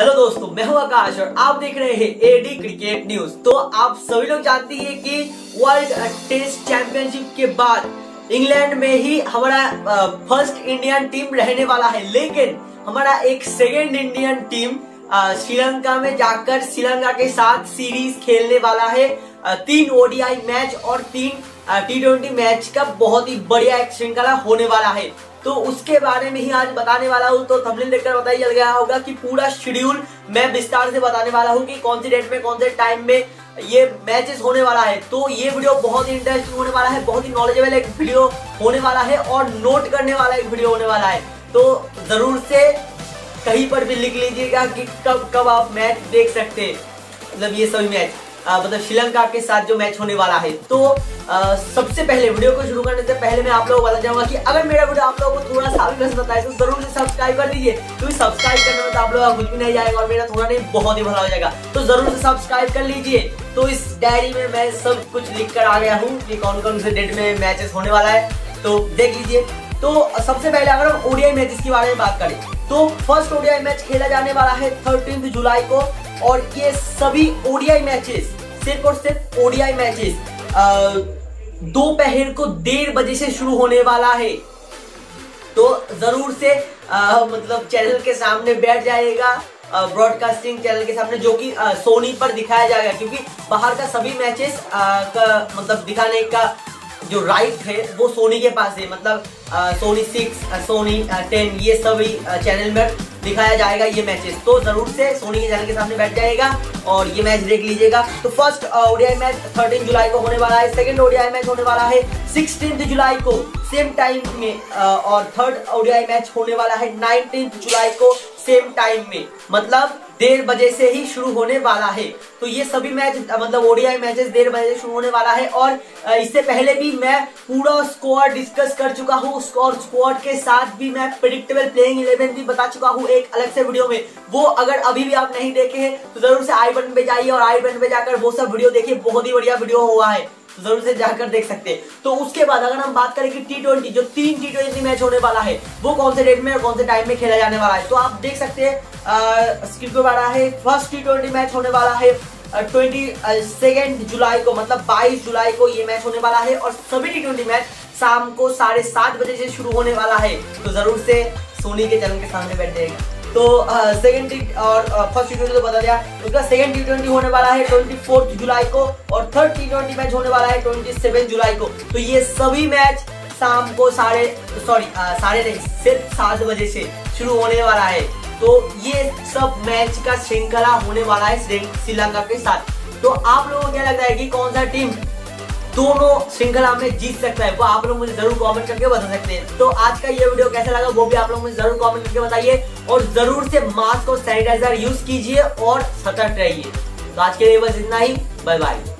Hello दोस्तों, मैं हूँ आकाश और आप देख रहे हैं एडी क्रिकेट न्यूज़ तो आप सभी लोग जानते हैं कि वर्ल्ड टेस्ट चैंपियनशिप के बाद इंग्लैंड में ही हमारा फ़र्स्ट इंडियन टीम रहने वाला है। लेकिन हमारा एक सेकेंड इंडियन टीम श्रीलंका में जाकर श्रीलंका के साथ सीरीज़ खेलने वाला है। तीन ओडीआई मैच और तीन टी ट्वेंटी मैच का बहुत ही बढ़िया एक श्रृंखला होने वाला है। तो उसके बारे में ही आज बताने वाला हूँ। तो थंबनेल देखकर पता ही चल गया होगा कि पूरा शेड्यूल मैं विस्तार से बताने वाला हूँ कि कौन सी डेट में, कौन से टाइम में ये मैचेस होने वाला है। तो ये वीडियो बहुत ही इंटरेस्टिंग होने वाला है, बहुत ही नॉलेजेबल एक वीडियो होने वाला है और नोट करने वाला एक वीडियो होने वाला है। तो ज़रूर से कहीं पर भी लिख लीजिएगा कि कब कब आप मैच देख सकते हैं। मतलब ये सभी मैच मतलब श्रीलंका के साथ जो मैच होने वाला है। तो आ, सबसे पहले वीडियो को शुरू करने से पहले मैं आप लोगों को बताना चाहूँगा कि अगर मेरा वीडियो आप लोगों को थोड़ा सा भी पसंद आता है तो ज़रूर से सब्सक्राइब कर दीजिए। क्योंकि सब्सक्राइब करने में तो आप लोगों का कुछ भी नहीं जाएगा और मेरा थोड़ा नहीं बहुत ही भला हो जाएगा। तो ज़रूर से सब्सक्राइब कर लीजिए। तो इस डायरी में मैं सब कुछ लिख कर आ गया हूँ कि कौन कौन से डेट में मैचेस होने वाला है। तो देख लीजिए। तो सबसे पहले अगर हम ओडीआई मैच के बारे में बात करें तो फ़र्स्ट ओडीआई मैच खेला जाने वाला है थर्टीन जुलाई को। और ये सभी ओडीआई मैचेस सिर्फ़ और सिर्फ़ ओडीआई मैचेस दोपहर को डेढ़ बजे से शुरू होने वाला है। तो ज़रूर से आ, मतलब चैनल के सामने बैठ जाएगा ब्रॉडकास्टिंग चैनल के सामने जो कि सोनी पर दिखाया जाएगा क्योंकि बाहर का सभी मैचेस का मतलब दिखाने का जो राइट है वो सोनी के पास है। मतलब सोनी सिक्स सोनी टेन ये सभी चैनल में दिखाया जाएगा ये मैचेस तो ज़रूर से सोनी के चैनल के सामने बैठ जाएगा और ये मैच देख लीजिएगा। तो फ़र्स्ट ओडीआई मैच थर्टीन जुलाई को होने वाला है। सेकेंड ओडीआई मैच होने वाला है सिक्सटीन जुलाई को सेम टाइम में और थर्ड ओडीआई मैच होने वाला है नाइनटीन जुलाई को सेम टाइम में। मतलब डेढ़ बजे से ही शुरू होने वाला है। तो ये सभी मैच मतलब ओडीआई मैचेस डेढ़ बजे शुरू होने वाला है और इससे पहले भी मैं पूरा स्कोर डिस्कस कर चुका हूँ। और स्क्वाड के साथ भी मैं प्रिडिक्टेबल प्लेइंग इलेवन भी बता चुका हूँ एक अलग से वीडियो में। वो अगर अभी भी आप नहीं देखे हैं तो ज़रूर से आई बटन पे जाइए और आई बटन पे जाकर वो सब वीडियो देखिए। बहुत ही बढ़िया वीडियो हुआ है। ज़रूर से जाकर देख सकते हैं। तो उसके बाद अगर हम बात करें कि टी ट्वेंटी जो तीन टी ट्वेंटी मैच होने वाला है, वो कौन से डेट में और कौन से टाइम में खेला जाने वाला है? तो आप देख सकते हैं है। फ़र्स्ट टी ट्वेंटी मैच होने वाला है ट्वेंटी सेकेंड जुलाई को मतलब 22 जुलाई को ये मैच होने वाला है और सभी टी ट्वेंटी मैच शाम को साढ़े सात बजे से शुरू होने वाला है। तो ज़रूर से सोनी के चैनल के सामने बैठ जाएगा तो सेकंड और फ़र्स्ट टी तो बता दिया। उसका सेकंड टी ट्वेंटी होने वाला है ट्वेंटी फोर्थ जुलाई को, और थर्ड टी ट्वेंटी मैच होने वाला है ट्वेंटी सेवन जुलाई को। तो ये सभी मैच शाम को साढ़े सॉरी साढ़े नहीं, सिर्फ़ सात बजे से शुरू होने वाला है। तो ये सब मैच का श्रृंखला होने वाला है श्रीलंका के साथ। तो आप लोगों को क्या लगता है कि कौन सा टीम दोनों श्रृंखला में जीत सकता है, वो आप लोग मुझे ज़रूर कमेंट करके बता सकते हैं। तो आज का ये वीडियो कैसा लगा, वो भी आप लोग मुझे ज़रूर कमेंट करके बताइए और ज़रूर से मास्क और सैनिटाइजर यूज़ कीजिए और सतर्क रहिए। तो आज के लिए बस इतना ही बाय बाय